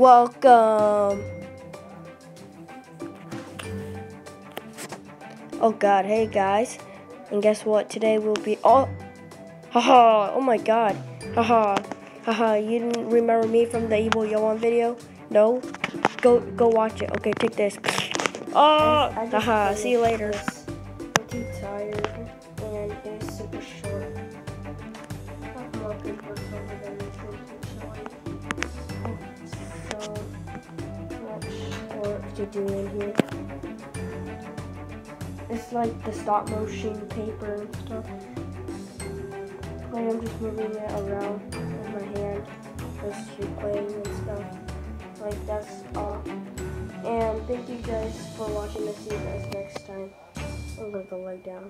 Welcome. Oh god, hey guys. And guess what? Today will be all Haha, oh my god. Haha. Haha, you didn't remember me from the Evil Yoan video? No? Go go watch it. Okay, take this. Oh, haha, see you later. this. I'm too tired and it's super short. Work to do in here. It's like the stop motion paper and stuff. I'm just moving it around with my hand just to playing and stuff. Like that's all. And thank you guys for watching. I'll see you guys next time. Leave the leg down.